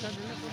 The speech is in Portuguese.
Tá vendo?